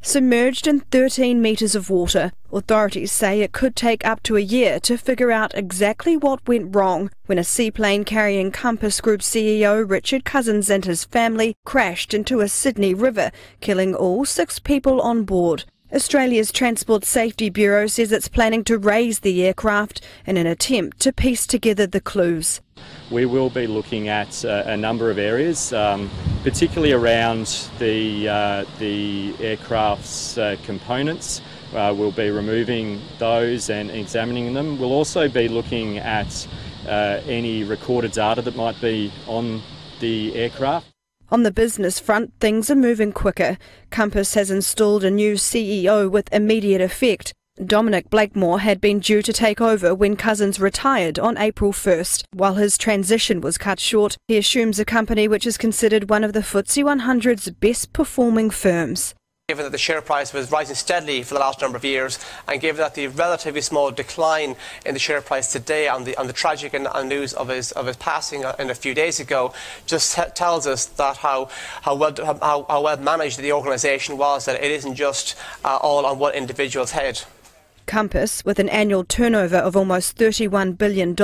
Submerged in 13 metres of water, authorities say it could take up to a year to figure out exactly what went wrong when a seaplane carrying Compass Group CEO Richard Cousins and his family crashed into a Sydney river, killing all six people on board. Australia's Transport Safety Bureau says it's planning to raise the aircraft in an attempt to piece together the clues. We will be looking at uh, a number of areas, um, particularly around the, uh, the aircraft's uh, components. Uh, we'll be removing those and examining them. We'll also be looking at uh, any recorded data that might be on the aircraft. On the business front, things are moving quicker. Compass has installed a new CEO with immediate effect. Dominic Blakemore had been due to take over when Cousins retired on April 1st. While his transition was cut short, he assumes a company which is considered one of the FTSE 100's best performing firms given that the share price was rising steadily for the last number of years, and given that the relatively small decline in the share price today on the, on the tragic news of his, of his passing uh, in a few days ago, just tells us that how, how, well, how, how well managed the organisation was, that it isn't just uh, all on one individual's head. Compass, with an annual turnover of almost $31 billion,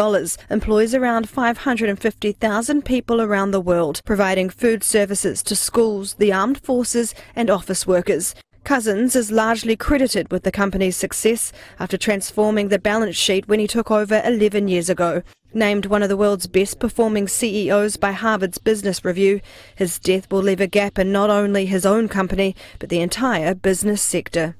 employs around 550,000 people around the world, providing food services to schools, the armed forces, and office workers. Cousins is largely credited with the company's success after transforming the balance sheet when he took over 11 years ago. Named one of the world's best performing CEOs by Harvard's Business Review, his death will leave a gap in not only his own company, but the entire business sector.